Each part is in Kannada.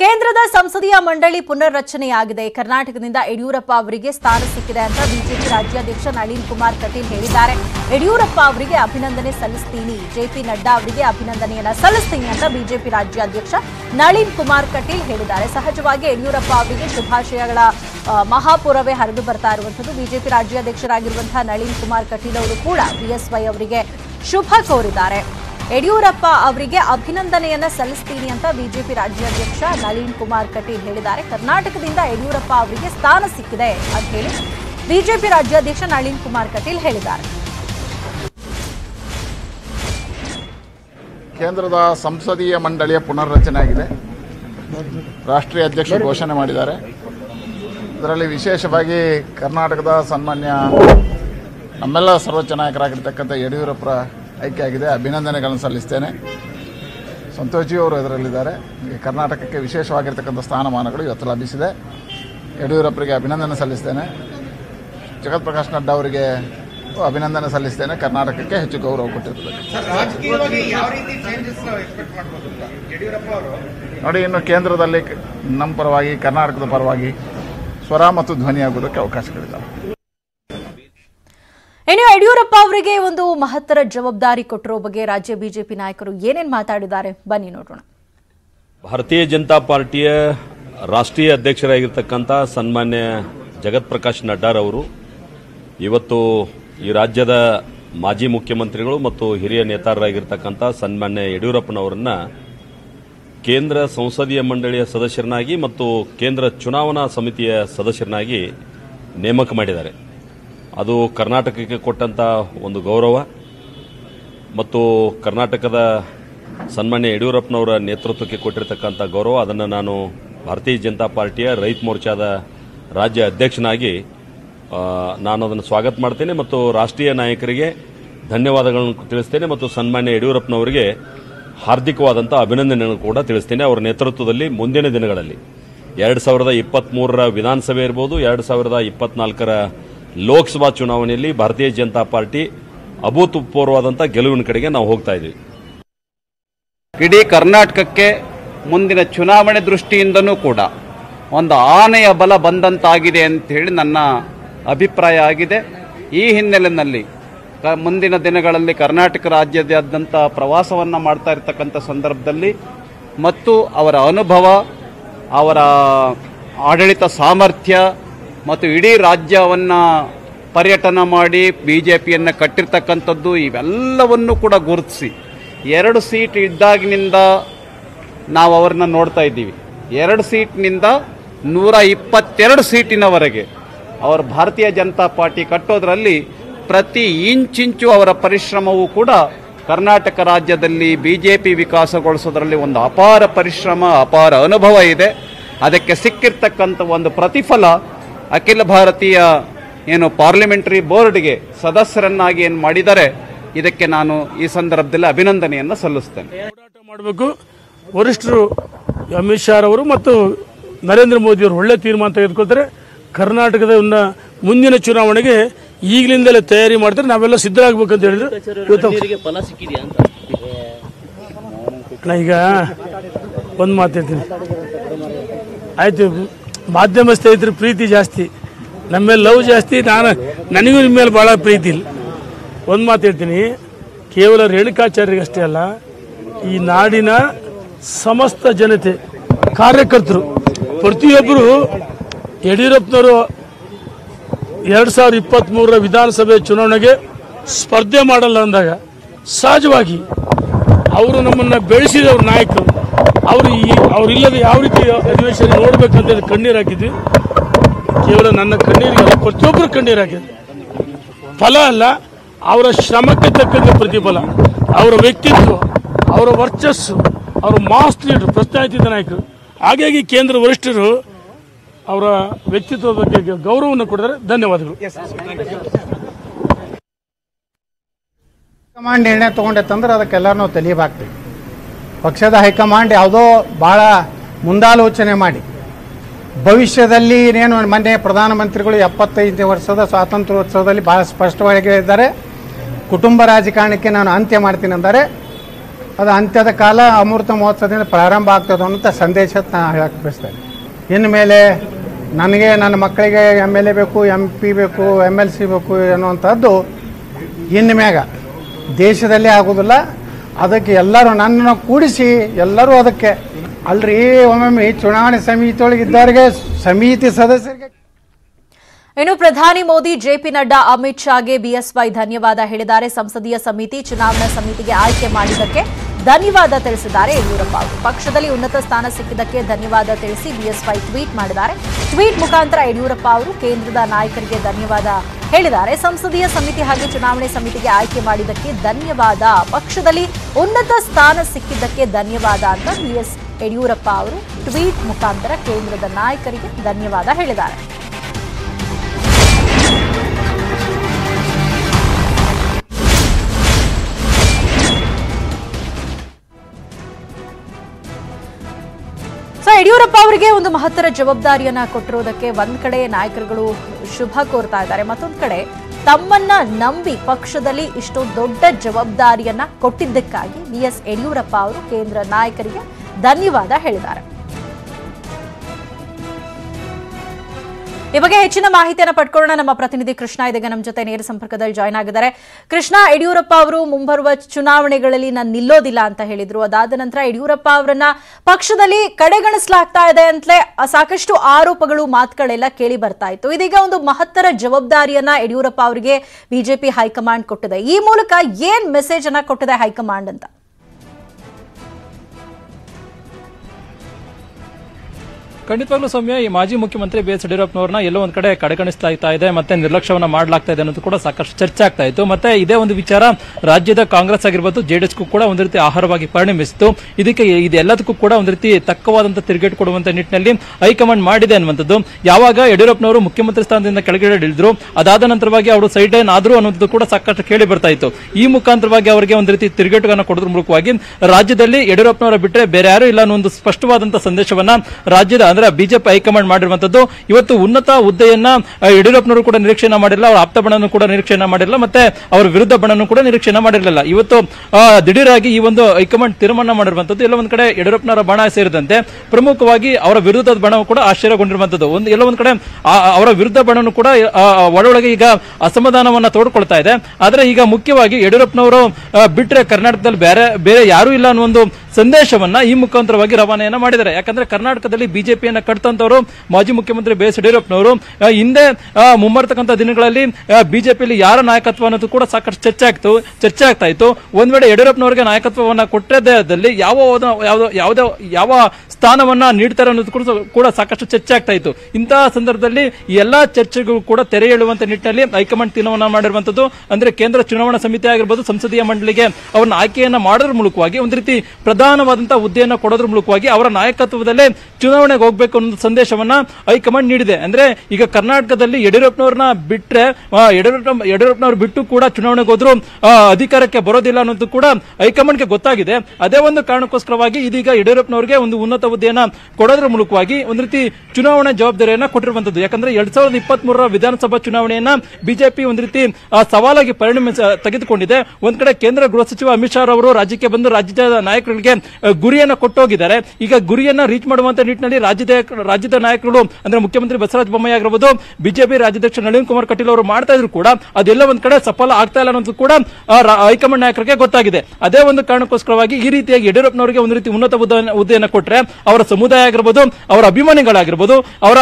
ಕೇಂದ್ರದ ಸಂಸದೀಯ ಮಂಡಳಿ ಪುನರ್ರಚನೆಯಾಗಿದೆ. ಕರ್ನಾಟಕದಿಂದ ಯಡಿಯೂರಪ್ಪ ಅವರಿಗೆ ಸ್ಥಾನ ಸಿಕ್ಕಿದೆ ಅಂತ ಬಿಜೆಪಿ ರಾಜ್ಯಾಧ್ಯಕ್ಷ ನಳಿನ್ ಕುಮಾರ್ ಕಟೀಲ್ ಹೇಳಿದ್ದಾರೆ. ಯಡಿಯೂರಪ್ಪ ಅವರಿಗೆ ಅಭಿನಂದನೆ ಸಲ್ಲಿಸ್ತೀನಿ. ಜೆಪಿ ನಡ್ಡಾ ಅವರಿಗೆ ಅಭಿನಂದನೆಯನ್ನ ಸಲ್ಲಿಸ್ತೀನಿ ಅಂತ ಬಿಜೆಪಿ ರಾಜ್ಯಾಧ್ಯಕ್ಷ ನಳಿನ್ ಕುಮಾರ್ ಕಟೀಲ್ ಹೇಳಿದ್ದಾರೆ. ಸಹಜವಾಗಿ ಯಡಿಯೂರಪ್ಪ ಅವರಿಗೆ ಶುಭಾಶಯಗಳ ಮಹಾಪೂರವೇ ಹರಿದು ಬರ್ತಾ ಇರುವಂಥದ್ದು. ಬಿಜೆಪಿ ರಾಜ್ಯಾಧ್ಯಕ್ಷರಾಗಿರುವಂತಹ ನಳಿನ್ ಕುಮಾರ್ ಕಟೀಲ್ ಅವರು ಕೂಡ ಬಿಎಸ್ವೈ ಅವರಿಗೆ ಶುಭ ಕೋರಿದ್ದಾರೆ. ಯಡಿಯೂರಪ್ಪ ಅವರಿಗೆ ಅಭಿನಂದನೆಯನ್ನ ಸಲ್ಲಿಸ್ತೀನಿ ಅಂತ ಬಿಜೆಪಿ ರಾಜ್ಯಾಧ್ಯಕ್ಷ ನಳೀನ್ ಕುಮಾರ್ ಕಟೀಲ್ ಹೇಳಿದ್ದಾರೆ. ಕರ್ನಾಟಕದಿಂದ ಯಡಿಯೂರಪ್ಪ ಅವರಿಗೆ ಸ್ಥಾನ ಸಿಕ್ಕಿದೆ ಅಂತ ಹೇಳಿ ಬಿಜೆಪಿ ರಾಜ್ಯಾಧ್ಯಕ್ಷ ನಳೀನ್ ಕುಮಾರ್ ಕಟೀಲ್ ಹೇಳಿದ್ದಾರೆ. ಕೇಂದ್ರದ ಸಂಸದೀಯ ಮಂಡಳಿಯ ಪುನರ್ರಚನೆ ಆಗಿದೆ ರಾಷ್ಟ್ರೀಯ ಅಧ್ಯಕ್ಷರು ಘೋಷಣೆ ಮಾಡಿದ್ದಾರೆ. ಇದರಲ್ಲಿ ವಿಶೇಷವಾಗಿ ಕರ್ನಾಟಕದ ಸನ್ಮಾನ್ಯ ನಮ್ಮೆಲ್ಲ ಸರ್ವೋಚ್ಚ ನಾಯಕರಾಗಿರ್ತಕ್ಕಂಥ ಯಡಿಯೂರಪ್ಪರ ಆಯ್ಕೆ ಆಗಿದೆ ಅಭಿನಂದನೆಗಳನ್ನು ಸಲ್ಲಿಸ್ತೇನೆ. ಸಂತೋಷಿ ಅವರು ಇದರಲ್ಲಿದ್ದಾರೆ ಕರ್ನಾಟಕಕ್ಕೆ ವಿಶೇಷವಾಗಿರ್ತಕ್ಕಂಥ ಸ್ಥಾನಮಾನಗಳು ಇವತ್ತು ಲಭಿಸಿದೆ. ಯಡಿಯೂರಪ್ಪರಿಗೆ ಅಭಿನಂದನೆ ಸಲ್ಲಿಸ್ತೇನೆ. ಜಗತ್ ಪ್ರಕಾಶ್ ನಡ್ಡಾ ಅವರಿಗೆ ಅಭಿನಂದನೆ ಸಲ್ಲಿಸ್ತೇನೆ. ಕರ್ನಾಟಕಕ್ಕೆ ಹೆಚ್ಚು ಗೌರವ ಕೊಟ್ಟಿರ್ತದೆ ನೋಡಿ ಇನ್ನು ಕೇಂದ್ರದಲ್ಲಿ ನಮ್ಮ ಪರವಾಗಿ ಕರ್ನಾಟಕದ ಪರವಾಗಿ ಸ್ವರ ಮತ್ತು ಧ್ವನಿಯಾಗುವುದಕ್ಕೆ ಅವಕಾಶಗಳಿದ್ದಾವೆ. ಇನ್ನು ಯಡಿಯೂರಪ್ಪ ಅವರಿಗೆ ಒಂದು ಮಹತ್ತರ ಜವಾಬ್ದಾರಿ ಕೊಟ್ಟಿರೋ ಬಗ್ಗೆ ರಾಜ್ಯ ಬಿಜೆಪಿ ನಾಯಕರು ಏನೇನು ಮಾತಾಡಿದ್ದಾರೆ? ಬನ್ನಿ ನೋಡೋಣ. ಭಾರತೀಯ ಜನತಾ ಪಾರ್ಟಿಯ ರಾಷ್ಟ್ರೀಯ ಅಧ್ಯಕ್ಷರಾಗಿರ್ತಕ್ಕಂಥ ಸನ್ಮಾನ್ಯ ಜಗತ್ ಪ್ರಕಾಶ್ ನಡ್ಡಾರವರು ಇವತ್ತು ಈ ರಾಜ್ಯದ ಮಾಜಿ ಮುಖ್ಯಮಂತ್ರಿಗಳು ಮತ್ತು ಹಿರಿಯ ನೇತಾರರಾಗಿರ್ತಕ್ಕಂಥ ಸನ್ಮಾನ್ಯ ಯಡಿಯೂರಪ್ಪನವರನ್ನ ಕೇಂದ್ರ ಸಂಸದೀಯ ಮಂಡಳಿಯ ಸದಸ್ಯರನ್ನಾಗಿ ಮತ್ತು ಕೇಂದ್ರ ಚುನಾವಣಾ ಸಮಿತಿಯ ಸದಸ್ಯರನ್ನಾಗಿ ನೇಮಕ ಮಾಡಿದ್ದಾರೆ. ಅದು ಕರ್ನಾಟಕಕ್ಕೆ ಕೊಟ್ಟಂತ ಒಂದು ಗೌರವ ಮತ್ತು ಕರ್ನಾಟಕದ ಸನ್ಮಾನ್ಯ ಯಡಿಯೂರಪ್ಪನವರ ನೇತೃತ್ವಕ್ಕೆ ಕೊಟ್ಟಿರತಕ್ಕಂಥ ಗೌರವ. ಅದನ್ನು ನಾನು ಭಾರತೀಯ ಜನತಾ ಪಾರ್ಟಿಯ ರೈತ ಮೋರ್ಚಾದ ರಾಜ್ಯ ಅಧ್ಯಕ್ಷನಾಗಿ ನಾನು ಅದನ್ನು ಸ್ವಾಗತ ಮಾಡ್ತೇನೆ ಮತ್ತು ರಾಷ್ಟ್ರೀಯ ನಾಯಕರಿಗೆ ಧನ್ಯವಾದಗಳನ್ನು ತಿಳಿಸ್ತೇನೆ ಮತ್ತು ಸನ್ಮಾನ್ಯ ಯಡಿಯೂರಪ್ಪನವರಿಗೆ ಹಾರ್ದಿಕವಾದಂಥ ಅಭಿನಂದನೆಯನ್ನು ಕೂಡ ತಿಳಿಸ್ತೇನೆ ಅವರ ನೇತೃತ್ವದಲ್ಲಿ ಮುಂದಿನ ದಿನಗಳಲ್ಲಿ. ಎರಡು ಸಾವಿರದ ಇಪ್ಪತ್ತ್ಮೂರರ ವಿಧಾನಸಭೆ ಇರ್ಬೋದು, ಎರಡು ಸಾವಿರದ ಇಪ್ಪತ್ನಾಲ್ಕರ ಲೋಕಸಭಾ ಚುನಾವಣೆಯಲ್ಲಿ ಭಾರತೀಯ ಜನತಾ ಪಾರ್ಟಿ ಅಭೂತಪೂರ್ವವಾದಂಥ ಗೆಲುವಿನ ಕಡೆಗೆ ನಾವು ಹೋಗ್ತಾ ಇದ್ದೀವಿ. ಇಡೀ ಕರ್ನಾಟಕಕ್ಕೆ ಮುಂದಿನ ಚುನಾವಣೆ ದೃಷ್ಟಿಯಿಂದನೂ ಕೂಡ ಒಂದು ಆನೆಯ ಬಲ ಬಂದಂತಾಗಿದೆ ಅಂತ ಹೇಳಿ ನನ್ನ ಅಭಿಪ್ರಾಯ ಆಗಿದೆ. ಈ ಹಿನ್ನೆಲೆಯಲ್ಲಿ ಮುಂದಿನ ದಿನಗಳಲ್ಲಿ ಕರ್ನಾಟಕ ರಾಜ್ಯದಾದ್ಯಂತ ಪ್ರವಾಸವನ್ನು ಮಾಡ್ತಾ ಇರತಕ್ಕಂಥ ಸಂದರ್ಭದಲ್ಲಿ ಮತ್ತು ಅವರ ಅನುಭವ, ಅವರ ಆಡಳಿತ ಸಾಮರ್ಥ್ಯ ಮತ್ತು ಇಡೀ ರಾಜ್ಯವನ್ನು ಪರ್ಯಟನ ಮಾಡಿ ಬಿ ಜೆ ಪಿಯನ್ನು ಕಟ್ಟಿರ್ತಕ್ಕಂಥದ್ದು ಇವೆಲ್ಲವನ್ನು ಕೂಡ ಗುರುತಿಸಿ. ಎರಡು ಸೀಟ್ ಇದ್ದಾಗಿನಿಂದ ನಾವು ಅವ್ರನ್ನ ನೋಡ್ತಾ ಇದ್ದೀವಿ. ಎರಡು ಸೀಟ್ನಿಂದ ನೂರ ಇಪ್ಪತ್ತೆರಡು ಸೀಟಿನವರೆಗೆ ಅವರು ಭಾರತೀಯ ಜನತಾ ಪಾರ್ಟಿ ಕಟ್ಟೋದ್ರಲ್ಲಿ ಪ್ರತಿ ಇಂಚಿಂಚು ಅವರ ಪರಿಶ್ರಮವೂ ಕೂಡ ಕರ್ನಾಟಕ ರಾಜ್ಯದಲ್ಲಿ ಬಿ ಜೆ ಪಿ ವಿಕಾಸಗೊಳಿಸೋದ್ರಲ್ಲಿ ಒಂದು ಅಪಾರ ಪರಿಶ್ರಮ, ಅಪಾರ ಅನುಭವ ಇದೆ. ಅದಕ್ಕೆ ಸಿಕ್ಕಿರ್ತಕ್ಕಂಥ ಒಂದು ಪ್ರತಿಫಲ ಅಖಿಲ ಭಾರತೀಯ ಏನು ಪಾರ್ಲಿಮೆಂಟರಿ ಬೋರ್ಡ್ಗೆ ಸದಸ್ಯರನ್ನಾಗಿ ಏನು ಮಾಡಿದ್ದಾರೆ ಇದಕ್ಕೆ ನಾನು ಈ ಸಂದರ್ಭದಲ್ಲಿ ಅಭಿನಂದನೆಯನ್ನು ಸಲ್ಲಿಸ್ತೇನೆ. ಹೋರಾಟ ಮಾಡಬೇಕು. ವರಿಷ್ಠರು ಅಮಿತ್ ಶಾ ಅವರು ಮತ್ತು ನರೇಂದ್ರ ಮೋದಿ ಅವರು ಒಳ್ಳೆ ತೀರ್ಮಾನ ತೆಗೆದುಕೊಳ್ತಾರೆ. ಕರ್ನಾಟಕದ ಮುಂದಿನ ಚುನಾವಣೆಗೆ ಈಗಲಿಂದಲೇ ತಯಾರಿ ಮಾಡ್ತಾರೆ. ನಾವೆಲ್ಲ ಸಿದ್ಧರಾಗಬೇಕಂತ ಹೇಳಿದ್ರು. ಇವತ್ತು ಅಣ್ಣ, ಈಗ ಒಂದು ಮಾತು ಹೇಳ್ತೀನಿ. ಆಯ್ತು. ಮಾಧ್ಯಮ ಸ್ನೇಹಿತರ ಪ್ರೀತಿ ಜಾಸ್ತಿ ನಮ್ಮ ಮೇಲೆ ಲವ್ ಜಾಸ್ತಿ, ನಾನು, ನನಗೂ ನಿಮ್ಮ ಮೇಲೆ ಭಾಳ ಪ್ರೀತಿ ಇಲ್ಲ. ಒಂದು ಮಾತು ಹೇಳ್ತೀನಿ, ಕೇವಲ ರೇಣುಕಾಚಾರ್ಯರಿಗಷ್ಟೇ ಅಲ್ಲ, ಈ ನಾಡಿನ ಸಮಸ್ತ ಜನತೆ, ಕಾರ್ಯಕರ್ತರು, ಪ್ರತಿಯೊಬ್ಬರು ಯಡಿಯೂರಪ್ಪನವರು ಎರಡು ಸಾವಿರದ ಇಪ್ಪತ್ತ್ಮೂರರ ವಿಧಾನಸಭೆ ಚುನಾವಣೆಗೆ ಸ್ಪರ್ಧೆ ಮಾಡಲ್ಲ ಅಂದಾಗ, ಸಹಜವಾಗಿ ಅವರು ನಮ್ಮನ್ನು ಬೆಳೆಸಿದವರು ನಾಯಕರು. ಅವರು ಈ ಅವರಿಲ್ಲದೆ ಯಾವ ರೀತಿ ಅಧಿವೇಶನ ನೋಡಬೇಕಂತ ಹೇಳಿ ಕಣ್ಣೀರು ಹಾಕಿದ್ವಿ. ಕೇವಲ ನನ್ನ ಕಣ್ಣೀರಿಗಲ್ಲ ಪ್ರತಿಯೊಬ್ಬರು ಕಣ್ಣೀರು ಹಾಕಿದ್ವಿ. ಫಲ ಅಲ್ಲ, ಅವರ ಶ್ರಮಕ್ಕೆ ತಕ್ಕಂತೆ ಪ್ರತಿಫಲ. ಅವರ ವ್ಯಕ್ತಿತ್ವ, ಅವರ ವರ್ಚಸ್ಸು, ಅವರ ಮಾಸ್ ಲೀಡರ್ ಪ್ರಸ್ತಾವಿತ ನಾಯಕರು. ಹಾಗಾಗಿ ಕೇಂದ್ರ ವರಿಷ್ಠರು ಅವರ ವ್ಯಕ್ತಿತ್ವದ ಬಗ್ಗೆ ಗೌರವವನ್ನು ಕೊಡಿದರೆ ಧನ್ಯವಾದಗಳು. ಕಮಾಂಡ್ ನಿರ್ಣಯ ತೊಗೊಂಡೈತಂದ್ರೆ ಅದಕ್ಕೆಲ್ಲರೂ ನಾವು ತಲೆಬಾಗ್ತೀವಿ ಪಕ್ಷದ ಹೈಕಮಾಂಡ್ ಯಾವುದೋ ಭಾಳ ಮುಂದಾಲೋಚನೆ ಮಾಡಿ. ಭವಿಷ್ಯದಲ್ಲಿ ಏನೇನು ಮೊನ್ನೆ ಪ್ರಧಾನಮಂತ್ರಿಗಳು ಎಪ್ಪತ್ತೈದನೇ ವರ್ಷದ ಸ್ವಾತಂತ್ರ್ಯೋತ್ಸವದಲ್ಲಿ ಭಾಳ ಸ್ಪಷ್ಟವಾಗಿ ಹೇಳಿದ್ದಾರೆ. ಕುಟುಂಬ ರಾಜಕಾರಣಕ್ಕೆ ನಾನು ಅಂತ್ಯ ಮಾಡ್ತೀನಿ ಅಂದರೆ, ಅದು ಅಂತ್ಯದ ಕಾಲ ಅಮೃತ ಮಹೋತ್ಸವದಿಂದ ಪ್ರಾರಂಭ ಆಗ್ತದೆ ಅನ್ನೋಂಥ ಸಂದೇಶ ನಾನು ಹೇಳಕ್ಕೆ ಬಯಸ್ತೇನೆ. ಇನ್ನು ಮೇಲೆ ನನಗೆ ನನ್ನ ಮಕ್ಕಳಿಗೆ ಎಂ ಎಲ್ ಎ ಬೇಕು ಎಂ ಪಿ ಬೇಕು ಎಂ ಎಲ್ ಸಿ ಬೇಕು ಅನ್ನುವಂಥದ್ದು ಇನ್ನು ಮ್ಯಾಗ ದೇಶದಲ್ಲೇ ಆಗೋದಿಲ್ಲ ಅದಕ್ಕೆ ಎಲ್ಲರೂ ನನ್ನನ್ನು ಕೂಡಿಸಿ, ಎಲ್ಲರೂ ಅದಕ್ಕೆ ಅಲ್ರಿ, ಒಮ್ಮೊಮ್ಮೆ ಚುನಾವಣೆ ಸಮಿತಿ ಒಳಗೆ ಇದ್ದವರಿಗೆ ಸಮಿತಿ ಸದಸ್ಯರಿಗೆ. ಇನ್ನು ಪ್ರಧಾನಿ ಮೋದಿ ಜೆಪಿ ನಡ್ಡಾ, ಅಮಿತ್ ಶಾಗೆ ಬಿಎಸ್ವೈ ಧನ್ಯವಾದ ಹೇಳಿದ್ದಾರೆ. ಸಂಸದೀಯ ಸಮಿತಿ, ಚುನಾವಣಾ ಸಮಿತಿಗೆ ಆಯ್ಕೆ ಮಾಡಿದ್ದಕ್ಕೆ ಧನ್ಯವಾದ ತಿಳಿಸಿದ್ದಾರೆ ಯಡಿಯೂರಪ್ಪ ಅವರು. ಪಕ್ಷದಲ್ಲಿ ಉನ್ನತ ಸ್ಥಾನ ಸಿಕ್ಕಿದ್ದಕ್ಕೆ ಧನ್ಯವಾದ ತಿಳಿಸಿ ಬಿಎಸ್ವೈ ಟ್ವೀಟ್ ಮಾಡಿದ್ದಾರೆ. ಟ್ವೀಟ್ ಮುಖಾಂತರ ಯಡಿಯೂರಪ್ಪ ಅವರು ಕೇಂದ್ರದ ನಾಯಕರಿಗೆ ಧನ್ಯವಾದ ಹೇಳಿದ್ದಾರೆ. ಸಂಸದೀಯ ಸಮಿತಿ ಹಾಗೂ ಚುನಾವಣೆ ಸಮಿತಿಗೆ ಆಯ್ಕೆ ಮಾಡಿದ್ದಕ್ಕೆ ಧನ್ಯವಾದ. ಪಕ್ಷದಲ್ಲಿ ಉನ್ನತ ಸ್ಥಾನ ಸಿಕ್ಕಿದ್ದಕ್ಕೆ ಧನ್ಯವಾದ ಅಂತ ಬಿಎಸ್ ಯಡಿಯೂರಪ್ಪ ಅವರು ಟ್ವೀಟ್ ಮುಖಾಂತರ ಕೇಂದ್ರದ ನಾಯಕರಿಗೆ ಧನ್ಯವಾದ ಹೇಳಿದ್ದಾರೆ. ಯಡಿಯೂರಪ್ಪ ಅವರಿಗೆ ಒಂದು ಮಹತ್ತರ ಜವಾಬ್ದಾರಿಯನ್ನ ಕೊಟ್ಟಿರೋದಕ್ಕೆ ಒಂದ್ ಕಡೆ ನಾಯಕರುಗಳು ಶುಭ ಕೋರ್ತಾ ಇದ್ದಾರೆ, ಮತ್ತೊಂದ್ ಕಡೆ ತಮ್ಮನ್ನ ನಂಬಿ ಪಕ್ಷದಲ್ಲಿ ಇಷ್ಟು ದೊಡ್ಡ ಜವಾಬ್ದಾರಿಯನ್ನ ಕೊಟ್ಟಿದ್ದಕ್ಕಾಗಿ ಬಿ ಎಸ್ ಯಡಿಯೂರಪ್ಪ ಅವರು ಕೇಂದ್ರ ನಾಯಕರಿಗೆ ಧನ್ಯವಾದ ಹೇಳಿದ್ದಾರೆ. ಈ ಬಗ್ಗೆ ಹೆಚ್ಚಿನ ಮಾಹಿತಿಯನ್ನು ಪಡ್ಕೊಳ್ಳೋಣ. ನಮ್ಮ ಪ್ರತಿನಿಧಿ ಕೃಷ್ಣ ಇದೀಗ ನಮ್ಮ ಜೊತೆ ನೇರ ಸಂಪರ್ಕದಲ್ಲಿ ಜಾಯ್ನ್ ಆಗಿದ್ದಾರೆ. ಕೃಷ್ಣ, ಯಡಿಯೂರಪ್ಪ ಅವರು ಮುಂಬರುವ ಚುನಾವಣೆಗಳಲ್ಲಿ ನಾನು ನಿಲ್ಲೋದಿಲ್ಲ ಅಂತ ಹೇಳಿದ್ರು. ಅದಾದ ನಂತರ ಯಡಿಯೂರಪ್ಪ ಅವರನ್ನ ಪಕ್ಷದಲ್ಲಿ ಕಡೆಗಣಿಸಲಾಗ್ತಾ ಇದೆ ಅಂತಲೇ ಸಾಕಷ್ಟು ಆರೋಪಗಳು, ಮಾತುಗಳೆಲ್ಲ ಕೇಳಿ ಬರ್ತಾ ಇತ್ತು. ಇದೀಗ ಒಂದು ಮಹತ್ತರ ಜವಾಬ್ದಾರಿಯನ್ನ ಯಡಿಯೂರಪ್ಪ ಅವರಿಗೆ ಬಿಜೆಪಿ ಹೈಕಮಾಂಡ್ ಕೊಟ್ಟಿದೆ. ಈ ಮೂಲಕ ಏನ್ ಮೆಸೇಜ್ ಅನ್ನ ಕೊಟ್ಟಿದೆ ಹೈಕಮಾಂಡ್ ಅಂತ? ಖಂಡಿತವಾಗ್ಲೂ ಸೌಮ್ಯ, ಈ ಮಾಜಿ ಮುಖ್ಯಮಂತ್ರಿ ಬಿ ಎಸ್ ಯಡಿಯೂರಪ್ಪನವ್ರನ್ನ ಎಲ್ಲೋ ಒಂದ್ ಕಡೆ ಕಡೆಗಣಿಸ್ತಾ ಇದೆ, ಮತ್ತೆ ನಿರ್ಲಕ್ಷ್ಯವನ್ನ ಮಾಡಲಾಗ್ತಾ ಇದೆ ಅನ್ನೋದು ಕೂಡ ಸಾಕಷ್ಟು ಚರ್ಚೆ ಆಗ್ತಾ ಇತ್ತು. ಮತ್ತೆ ಇದೇ ಒಂದು ವಿಚಾರ, ರಾಜ್ಯದ ಕಾಂಗ್ರೆಸ್ ಆಗಿರ್ಬೋದು ಜೆಡಿಎಸ್ಗೂ ಕೂಡ ಒಂದು ರೀತಿ ಆಹಾರವಾಗಿ ಪರಿಣಮಿಸಿತು ಇದಕ್ಕೆ ಇದೆಲ್ಲದಕ್ಕೂ ಕೂಡ ಒಂದು ರೀತಿ ತಕ್ಕವಾದಂತ ತಿರುಗೇಟು ಕೊಡುವಂತ ನಿಟ್ಟಿನಲ್ಲಿ ಹೈಕಮಾಂಡ್ ಮಾಡಿದೆ ಅನ್ನುವಂಥದ್ದು. ಯಾವಾಗ ಯಡಿಯೂರಪ್ಪನವರು ಮುಖ್ಯಮಂತ್ರಿ ಸ್ಥಾನದಿಂದ ಕೆಳಗಡೆ ಇಳಿದ್ರು ಅದಾದ ನಂತರವಾಗಿ ಅವರು ಸೈಡ್ ಲೈನ್ ಆದ್ರು ಅನ್ನೋದು ಕೂಡ ಸಾಕಷ್ಟು ಕೇಳಿ ಬರ್ತಾ ಇತ್ತು. ಈ ಮುಖಾಂತರವಾಗಿ ಅವರಿಗೆ ಒಂದು ರೀತಿ ತಿರುಗೇಟುಗಳನ್ನು ಕೊಡೋದ್ರ ಮೂಲಕವಾಗಿ ರಾಜ್ಯದಲ್ಲಿ ಯಡಿಯೂರಪ್ಪನವರ ಬಿಟ್ಟರೆ ಬೇರೆ ಯಾರು ಇಲ್ಲ ಅನ್ನೋ ಒಂದು ಸ್ಪಷ್ಟವಾದಂತಹ ಸಂದೇಶವನ್ನ ರಾಜ್ಯದ ಅಂದ್ರೆ ಬಿಜೆಪಿ ಹೈಕಮಾಂಡ್ ಮಾಡಿರುವಂತದ್ದು. ಇವತ್ತು ಉನ್ನತ ಹುದ್ದೆಯನ್ನ ಯಡಿಯೂರಪ್ಪನವರು ಕೂಡ ನಿರೀಕ್ಷೆಯನ್ನ ಮಾಡಿರಲಿಲ್ಲ ಅವರ ಆಪ್ತ ಬಣನೂ ಕೂಡ ನಿರೀಕ್ಷೆಯನ್ನ ಮಾಡಿರಲಿಲ್ಲ ಮತ್ತೆ ಅವರ ವಿರುದ್ಧ ಬಣ್ಣನೂ ಕೂಡ ನಿರೀಕ್ಷೆಯನ್ನ ಮಾಡಿರಲಿಲ್ಲ. ಇವತ್ತು ದಿಢೀರಾಗಿ ಈ ಒಂದು ಹೈಕಮಾಂಡ್ ತೀರ್ಮಾನ ಮಾಡಿರುವಂತದ್ದು, ಎಲ್ಲ ಒಂದ್ ಕಡೆ ಯಡಿಯೂರಪ್ಪನವರ ಬಣ ಸೇರಿದಂತೆ. ಪ್ರಮುಖವಾಗಿ ಅವರ ವಿರುದ್ಧದ ಬಣವು ಕೂಡ ಆಶ್ಚರ್ಯಗೊಂಡಿರುವಂತದ್ದು. ಒಂದು, ಎಲ್ಲ ಒಂದ್ ಕಡೆ ಅವರ ವಿರುದ್ಧ ಬಣನು ಕೂಡ ಒಳೊಳಗೆ ಈಗ ಅಸಮಾಧಾನವನ್ನ ತೋಡ್ಕೊಳ್ತಾ ಇದೆ. ಆದ್ರೆ ಈಗ ಮುಖ್ಯವಾಗಿ ಯಡಿಯೂರಪ್ಪನವರು ಬಿಟ್ರೆ ಕರ್ನಾಟಕದಲ್ಲಿ ಬೇರೆ ಬೇರೆ ಯಾರೂ ಇಲ್ಲ ಅನ್ನೋ ಒಂದು ಸಂದೇಶವನ್ನ ಈ ಮುಖಾಂತರವಾಗಿ ರವಾನೆಯನ್ನ ಮಾಡಿದ್ದಾರೆ. ಯಾಕಂದ್ರೆ ಕರ್ನಾಟಕದಲ್ಲಿ ಬಿಜೆಪಿಯನ್ನ ಕಟ್ತಂತವರು ಮಾಜಿ ಮುಖ್ಯಮಂತ್ರಿ ಬಿ ಎಸ್ ಯಡಿಯೂರಪ್ಪನವರು. ಹಿಂದೆ ಆ, ಮುಂಬರ್ತಕ್ಕಂಥ ದಿನಗಳಲ್ಲಿ ಬಿಜೆಪಿಯಲ್ಲಿ ಯಾರ ನಾಯಕತ್ವ ಅನ್ನೋದು ಕೂಡ ಸಾಕಷ್ಟು ಚರ್ಚೆ ಆಗ್ತು ಚರ್ಚೆ ಆಗ್ತಾ ಇತ್ತು. ಒಂದ್ ವೇಳೆ ಯಡಿಯೂರಪ್ಪನವರಿಗೆ ನಾಯಕತ್ವವನ್ನ ಕೊಟ್ಟದೇ ಯಾವ ಯಾವುದೇ ಯಾವ ಸ್ಥಾನವನ್ನ ನೀಡ್ತಾರೆ ಅನ್ನೋದು ಕೂಡ ಕೂಡ ಸಾಕಷ್ಟು ಚರ್ಚೆ ಆಗ್ತಾ ಇತ್ತು. ಇಂತಹ ಸಂದರ್ಭದಲ್ಲಿ ಎಲ್ಲಾ ಚರ್ಚೆಗಳು ಕೂಡ ತೆರೆ ಎಳುವಂತ ನಿಟ್ಟಿನಲ್ಲಿ ಹೈಕಮಾಂಡ್ ತೀರ್ಮಾನ ಮಾಡಿರುವಂತದ್ದು ಅಂದ್ರೆ ಕೇಂದ್ರ ಚುನಾವಣಾ ಸಮಿತಿ ಆಗಿರ್ಬೋದು ಸಂಸದೀಯ ಮಂಡಳಿಗೆ ಅವರನ್ನ ಆಯ್ಕೆಯನ್ನ ಮಾಡೋದ್ರ ಮೂಲಕವಾಗಿ ಒಂದು ರೀತಿ ಪ್ರಧಾನವಾದಂತಹ ಹುದ್ದೆಯನ್ನ ಕೊಡೋದ್ರ ಮೂಲಕವಾಗಿ ಅವರ ನಾಯಕತ್ವದಲ್ಲೇ ಚುನಾವಣೆಗೆ ಹೋಗ್ಬೇಕು ಅನ್ನೋ ಸಂದೇಶವನ್ನ ಹೈಕಮಾಂಡ್ ನೀಡಿದೆ. ಅಂದ್ರೆ ಈಗ ಕರ್ನಾಟಕದಲ್ಲಿ ಯಡಿಯೂರಪ್ಪನವ್ರನ್ನ ಬಿಟ್ರೆ ಆ, ಯಡಿಯೂರಪ್ಪ ಯಡಿಯೂರಪ್ಪನವ್ರು ಬಿಟ್ಟು ಕೂಡ ಚುನಾವಣೆಗೆ ಹೋದ್ರು ಅಧಿಕಾರಕ್ಕೆ ಬರೋದಿಲ್ಲ ಅನ್ನೋದು ಕೂಡ ಹೈಕಮಾಂಡ್ಗೆ ಗೊತ್ತಾಗಿದೆ. ಅದೇ ಒಂದು ಕಾರಣಕ್ಕೋಸ್ಕರವಾಗಿ ಇದೀಗ ಯಡಿಯೂರಪ್ಪನವರಿಗೆ ಒಂದು ಉನ್ನತ ಹುದ್ದೆಯನ್ನ ಕೊಡೋದ್ರ ಮೂಲಕವಾಗಿ ಒಂದು ರೀತಿ ಚುನಾವಣಾ ಜವಾಬ್ದಾರಿಯನ್ನ ಕೊಟ್ಟಿರುವಂತದ್ದು. ಯಾಕಂದ್ರೆ ಎರಡ್ ಸಾವಿರದ ಇಪ್ಪತ್ತ್ ಮೂರರ ವಿಧಾನಸಭಾ ಚುನಾವಣೆಯನ್ನ ಬಿಜೆಪಿ ಒಂದು ರೀತಿ ಸವಾಲಾಗಿ ಪರಿಣಮಿಸ, ತೆಗೆದುಕೊಂಡಿದೆ. ಒಂದ್ ಕಡೆ ಕೇಂದ್ರ ಗೃಹ ಸಚಿವ ಅಮಿತ್ ಶಾ ಅವರು ರಾಜ್ಯಕ್ಕೆ ಬಂದು ರಾಜ್ಯದ ನಾಯಕರಿಗೆ ಗುರಿಯನ್ನ ಕೊಟ್ಟೋಗಿದ್ದಾರೆ. ಈಗ ಗುರಿಯನ್ನ ರೀಚ್ ಮಾಡುವಂತ ನಿಟ್ಟಿನಲ್ಲಿ ರಾಜ್ಯದ ರಾಜ್ಯದ ನಾಯಕರು ಅಂದ್ರೆ ಮುಖ್ಯಮಂತ್ರಿ ಬಸವರಾಜ ಬೊಮ್ಮಾಯಿ ಆಗಿರಬಹುದು ಬಿಜೆಪಿ ರಾಜ್ಯಾಧ್ಯಕ್ಷ ನಳಿನ್ ಕುಮಾರ್ ಕಟೀಲ್ ಅವರು ಮಾಡ್ತಾ ಇದ್ರು ಕೂಡ, ಅದೆಲ್ಲ ಒಂದ್ ಕಡೆ ಸಫಲ ಆಗ್ತಾ ಇಲ್ಲ ಅನ್ನೋದು ಕೂಡ ಹೈಕಮಾಂಡ್ ನಾಯಕರಿಗೆ ಗೊತ್ತಾಗಿದೆ. ಅದೇ ಒಂದು ಕಾರಣಕ್ಕೋಸ್ಕರವಾಗಿ ಈ ರೀತಿಯಾಗಿ ಯಡಿಯೂರಪ್ಪನವರಿಗೆ ಒಂದು ರೀತಿ ಉನ್ನತ ಹುದ್ದೆ- ಹುದ್ದೆಯನ್ನ ಕೊಟ್ರೆ ಅವರ ಸಮುದಾಯ ಆಗಿರ್ಬೋದು, ಅವರ ಅಭಿಮಾನಿಗಳಾಗಿರ್ಬೋದು, ಅವರ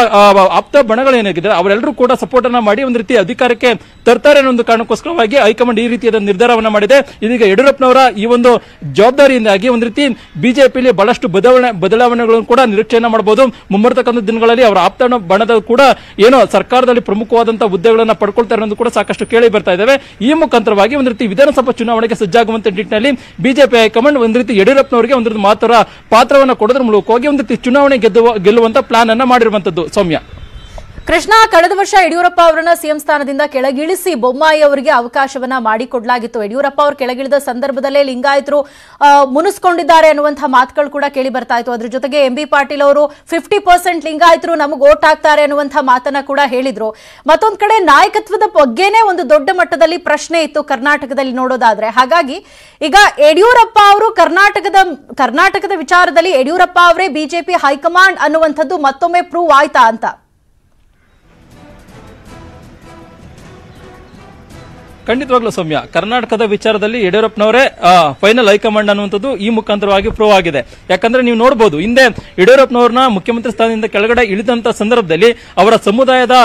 ಆಪ್ತ ಆಪ್ತ ಬಣಗಳೇನಾಗಿದೆ, ಅವರೆಲ್ಲರೂ ಕೂಡ ಸಪೋರ್ಟ್ ಅನ್ನ ಮಾಡಿ ಒಂದು ರೀತಿ ಅಧಿಕಾರಕ್ಕೆ ತರ್ತಾರೆ ಅನ್ನೋ ಒಂದು ಕಾರಣಕ್ಕೋಸ್ಕರವಾಗಿ ಹೈಕಮಾಂಡ್ ಈ ರೀತಿಯಾದ ನಿರ್ಧಾರವನ್ನ ಮಾಡಿದೆ. ಇದೀಗ ಯಡಿಯೂರಪ್ಪನವರ ಈ ಒಂದು ಜವಾಬ್ದಾರಿಯಿಂದಾಗಿ ಒಂದು ರೀತಿ ಬಿಜೆಪಿಯಲ್ಲಿ ಬಹಳಷ್ಟು ಬದಲಾವಣೆ, ಬದಲಾವಣೆಗಳನ್ನು ಕೂಡ ನಿರೀಕ್ಷೆಯನ್ನ ಮಾಡಬಹುದು ಮುಂಬರ್ತಕ್ಕಂಥ ದಿನಗಳಲ್ಲಿ ಅವರ ಆಪ್ತ ಬಣದ ಕೂಡ ಏನೋ ಸರ್ಕಾರದಲ್ಲಿ ಪ್ರಮುಖವಾದಂತಹ ಹುದ್ದೆಗಳನ್ನ ಪಡ್ಕೊಳ್ತಾರೆ ಅನ್ನೋದು ಕೂಡ ಸಾಕಷ್ಟು ಕೇಳಿ ಬರ್ತಾ ಇದ್ದಾವೆ ಈ ಮುಖಾಂತರವಾಗಿ ಒಂದು ರೀತಿ ವಿಧಾನಸಭಾ ಚುನಾವಣೆಗೆ ಸಜ್ಜಾಗುವಂತ ನಿಟ್ಟಿನಲ್ಲಿ ಬಿಜೆಪಿ ಹೈಕಮಾಂಡ್ ಒಂದು ರೀತಿ ಯಡಿಯೂರಪ್ಪನವರಿಗೆ ಒಂದು ಮಾತ್ರ ಪಾತ್ರವನ್ನ ಕೊಡೋದ್ರ ಮೂಲಕವಾಗಿ ಒಂದು ರೀತಿ ಚುನಾವಣೆ ಗೆದ್ದು ಗೆಲ್ಲುವಂತ ಪ್ಲಾನ್ ಅನ್ನ ಮಾಡಿರುವಂತದ್ದು ಸೌಮ್ಯ. ಕೃಷ್ಣ ಕಳೆದ ವರ್ಷ ಯಡಿಯೂರಪ್ಪ ಅವರನ್ನ ಸಿಎಂ ಸ್ಥಾನದಿಂದ ಕೆಳಗಿಳಿಸಿ ಬೊಮ್ಮಾಯಿ ಅವರಿಗೆ ಅವಕಾಶವನ್ನ ಮಾಡಿಕೊಡ್ಲಾಗಿತ್ತು. ಯಡಿಯೂರಪ್ಪ ಅವರು ಕೆಳಗಿಳಿದ ಸಂದರ್ಭದಲ್ಲೇ ಲಿಂಗಾಯತರು ಮುನಿಸ್ಕೊಂಡಿದ್ದಾರೆ ಅನ್ನುವಂತಹ ಮಾತುಗಳು ಕೂಡ ಕೇಳಿ ಬರ್ತಾ ಇತ್ತು. ಅದ್ರ ಜೊತೆಗೆ ಎಂ ಬಿ ಪಾಟೀಲ್ ಅವರು ಫಿಫ್ಟಿ ಪರ್ಸೆಂಟ್ ಲಿಂಗಾಯತರು ನಮಗೆ ಓಟ್ ಹಾಕ್ತಾರೆ ಅನ್ನುವಂತಹ ಮಾತನ್ನ ಕೂಡ ಹೇಳಿದ್ರು. ಮತ್ತೊಂದು ಕಡೆ ನಾಯಕತ್ವದ ಬಗ್ಗೆನೇ ಒಂದು ದೊಡ್ಡ ಮಟ್ಟದಲ್ಲಿ ಪ್ರಶ್ನೆ ಇತ್ತು ಕರ್ನಾಟಕದಲ್ಲಿ ನೋಡೋದಾದ್ರೆ. ಹಾಗಾಗಿ ಈಗ ಯಡಿಯೂರಪ್ಪ ಅವರು ಕರ್ನಾಟಕದ ಕರ್ನಾಟಕದ ವಿಚಾರದಲ್ಲಿ ಯಡಿಯೂರಪ್ಪ ಅವರೇ ಬಿಜೆಪಿ ಹೈಕಮಾಂಡ್ ಅನ್ನುವಂಥದ್ದು ಮತ್ತೊಮ್ಮೆ ಪ್ರೂವ್ ಆಯ್ತಾ ಅಂತ? ಖಂಡಿತವಾಗ್ಲೂ ಸೌಮ್ಯ. ಕರ್ನಾಟಕದ ವಿಚಾರದಲ್ಲಿ ಯಡಿಯೂರಪ್ಪನವರೇ ಫೈನಲ್ ಹೈಕಮಾಂಡ್ ಅನ್ನುವಂಥದ್ದು ಈ ಮುಖಾಂತರವಾಗಿ ಪ್ರೂವ್ ಆಗಿದೆ. ಯಾಕಂದ್ರೆ ನೀವು ನೋಡಬಹುದು ಹಿಂದೆ ಯಡಿಯೂರಪ್ಪನವ್ರನ್ನ ಮುಖ್ಯಮಂತ್ರಿ ಸ್ಥಾನದಿಂದ ಕೆಳಗಡೆ ಇಳಿದಂತ ಸಂದರ್ಭದಲ್ಲಿ ಅವರ ಸಮುದಾಯದ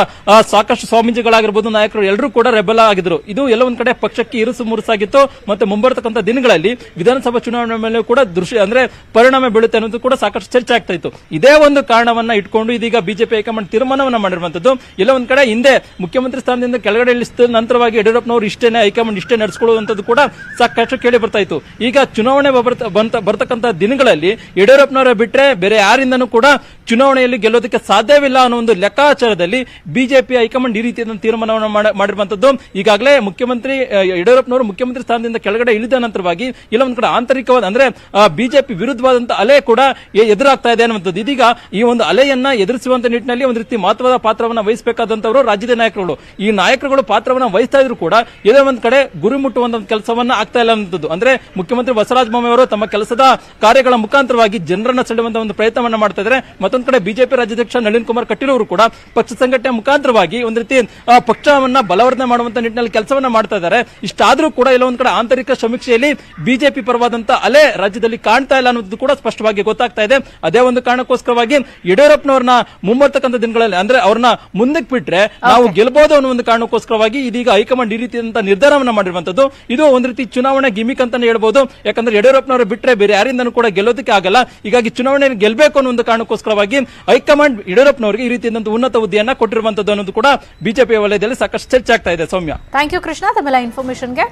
ಸಾಕಷ್ಟು ಸ್ವಾಮೀಜಿಗಳಾಗಿರ್ಬೋದು ನಾಯಕರು ಎಲ್ಲರೂ ಕೂಡ ರೆಬಲ್ ಆಗಿದ್ರು. ಇದು ಎಲ್ಲ ಒಂದ್ ಕಡೆ ಪಕ್ಷಕ್ಕೆ ಇರುಸು ಮುರುಸಾಗಿತ್ತು. ಮತ್ತೆ ಮುಂಬರ್ತಕ್ಕಂಥ ದಿನಗಳಲ್ಲಿ ವಿಧಾನಸಭಾ ಚುನಾವಣೆ ಮೇಲೆ ಕೂಡ ದೃಶ್ಯ ಅಂದ್ರೆ ಪರಿಣಾಮ ಬೀಳುತ್ತೆ ಅನ್ನೋದು ಕೂಡ ಸಾಕಷ್ಟು ಚರ್ಚೆ ಆಗ್ತಾ ಇತ್ತು. ಇದೇ ಒಂದು ಕಾರಣವನ್ನ ಇಟ್ಕೊಂಡು ಇದೀಗ ಬಿಜೆಪಿ ಹೈಕಮಾಂಡ್ ತೀರ್ಮಾನವನ್ನ ಮಾಡಿರುವಂತದ್ದು ಎಲ್ಲ ಒಂದ್ ಕಡೆ ಹಿಂದೆ ಮುಖ್ಯಮಂತ್ರಿ ಸ್ಥಾನದಿಂದ ಕೆಳಗಡೆ ಇಳಿಸಿದ ನಂತರವಾಗಿ ಯಡಿಯೂರಪ್ಪನವರು ಇಷ್ಟೇನೆ, ಹೈಕಮಾಂಡ್ ಇಷ್ಟೇ ನಡೆಸಿಕೊಳ್ಳುವಂತದ್ದು ಕೂಡ ಸಾಕಷ್ಟು ಕೇಳಿ ಬರ್ತಾ ಇತ್ತು. ಈಗ ಚುನಾವಣೆ ಬರ್ತ- ಬರ್ತಕ್ಕಂಥ ದಿನಗಳಲ್ಲಿ ಯಡಿಯೂರಪ್ಪನವರ ಬಿಟ್ಟರೆ ಬೇರೆ ಯಾರಿಂದನೂ ಕೂಡ ಚುನಾವಣೆಯಲ್ಲಿ ಗೆಲ್ಲೋದಕ್ಕೆ ಸಾಧ್ಯವಿಲ್ಲ ಅನ್ನೋ ಒಂದು ಲೆಕ್ಕಾಚಾರದಲ್ಲಿ ಬಿಜೆಪಿ ಹೈಕಮಾಂಡ್ ಈ ರೀತಿಯಾದ ತೀರ್ಮಾನವನ್ನು ಮಾಡ- ಮಾಡಿರುವಂತದ್ದು ಈಗಾಗಲೇ ಮುಖ್ಯಮಂತ್ರಿ ಯಡಿಯೂರಪ್ಪನವರು ಮುಖ್ಯಮಂತ್ರಿ ಸ್ಥಾನದಿಂದ ಕೆಳಗಡೆ ಇಳಿದ ನಂತರವಾಗಿ ಇಲ್ಲ ಒಂದು ಕಡೆ ಆಂತರಿಕವಾದ, ಅಂದ್ರೆ ಬಿಜೆಪಿ ವಿರುದ್ಧವಾದಂತ ಅಲೆ ಕೂಡ ಎದುರಾಗ್ತಾ ಇದೆ ಅನ್ನುವಂಥದ್ದು. ಇದೀಗ ಈ ಒಂದು ಅಲೆಯನ್ನ ಎದುರಿಸುವಂತ ನಿಟ್ಟಿನಲ್ಲಿ ಒಂದು ರೀತಿ ಮಹತ್ವದ ಪಾತ್ರವನ್ನ ವಹಿಸಬೇಕಾದಂತವರು ರಾಜ್ಯದ ನಾಯಕರುಗಳು. ಈ ನಾಯಕರುಗಳು ಪಾತ್ರವನ್ನ ವಹಿಸ್ತಾ ಇದ್ರು ಕೂಡ ಎಲ್ಲೋ ಒಂದ್ ಕಡೆ ಗುರಿ ಮುಟ್ಟುವಂತ ಕೆಲಸವನ್ನ ಆಗ್ತಾ ಇಲ್ಲ ಅನ್ನೋದು ಅಂದ್ರೆ ಮುಖ್ಯಮಂತ್ರಿ ಬಸವರಾಜ ಬೊಮ್ಮಾಯಿ ಅವರು ತಮ್ಮ ಕೆಲಸದ ಕಾರ್ಯಗಳ ಮುಖಾಂತರವಾಗಿ ಜನರನ್ನ ಸೆಳೆಯುವಂತ ಒಂದು ಪ್ರಯತ್ನವನ್ನ ಮಾಡ್ತಾ ಇದ್ದಾರೆ. ಮತ್ತೊಂದ್ ಕಡೆ ಬಿಜೆಪಿ ರಾಜ್ಯಾಧ್ಯಕ್ಷ ನಳಿನ್ ಕುಮಾರ್ ಕಟೀಲ್ ಅವರು ಕೂಡ ಪಕ್ಷ ಸಂಘಟನೆ ಮುಖಾಂತರವಾಗಿ ಒಂದು ರೀತಿ ಪಕ್ಷವನ್ನ ಬಲವರ್ಧನೆ ಮಾಡುವಂತ ನಿಟ್ಟಿನಲ್ಲಿ ಕೆಲಸವನ್ನ ಮಾಡ್ತಾ ಇದ್ದಾರೆ. ಇಷ್ಟಾದ್ರೂ ಕೂಡ ಇಲ್ಲ ಒಂದ್ ಕಡೆ ಆಂತರಿಕ ಸಮೀಕ್ಷೆಯಲ್ಲಿ ಬಿಜೆಪಿ ಪರವಾದಂತ ಅಲೆ ರಾಜ್ಯದಲ್ಲಿ ಕಾಣ್ತಾ ಇಲ್ಲ ಅನ್ನೋದು ಕೂಡ ಸ್ಪಷ್ಟವಾಗಿ ಗೊತ್ತಾಗ್ತಾ ಇದೆ. ಅದೇ ಒಂದು ಕಾರಣಕ್ಕೋಸ್ಕರವಾಗಿ ಯಡಿಯೂರಪ್ಪನವ್ರನ್ನ ಮುಂಬರ್ತಕ್ಕಂಥ ದಿನಗಳಲ್ಲಿ ಅಂದ್ರೆ ಅವ್ರನ್ನ ಮುಂದಕ್ಕೆ ಬಿಟ್ರೆ ನಾವು ಗೆಲ್ಬಹುದು ಅನ್ನೋ ಒಂದು ಕಾರಣಕ್ಕೋಸ್ಕರವಾಗಿ ಇದೀಗ ಹೈಕಮಾಂಡ್ ಈ ರೀತಿಯಾದಂತಹ ನಿರ್ಧಾರವನ್ನ ಮಾಡಿರುವಂತದ್ದು. ಇದು ಒಂದು ರೀತಿ ಚುನಾವಣೆ ಗಿಮಿಕ್ ಅಂತಾನೆ ಹೇಳ್ಬೋದು. ಯಾಕಂದ್ರೆ ಯಡಿಯೂರಪ್ಪನವರು ಬಿಟ್ರೆ ಬೇರೆ ಯಾರಿಂದನೂ ಕೂಡ ಗೆಲ್ಲೋದಕ್ಕೆ ಆಗಲ್ಲ. ಹೀಗಾಗಿ ಚುನಾವಣೆಯನ್ನು ಗೆಲ್ಲಬೇಕು ಅನ್ನೋ ಒಂದು ಕಾರಣಕ್ಕೋಸ್ಕರವಾಗಿ ಹೈಕಮಾಂಡ್ ಯಡಿಯೂರಪ್ಪನವರಿಗೆ ಈ ರೀತಿಯಾದಂತಹ ಉನ್ನತ ಹುದ್ದೆಯನ್ನ ಕೊಟ್ಟಿರುವಂತದ್ದು ಅನ್ನೋದು ಕೂಡ ಬಿಜೆಪಿ ವಲಯದಲ್ಲಿ ಸಾಕಷ್ಟು ಚರ್ಚೆ ಆಗ್ತಾ ಇದೆ. ಸೌಮ್ಯ. Thank you Krishna. ತಮ್ಮೆಲ್ಲ ಇನ್ಫಾರ್ಮೇಶನ್ಗೆ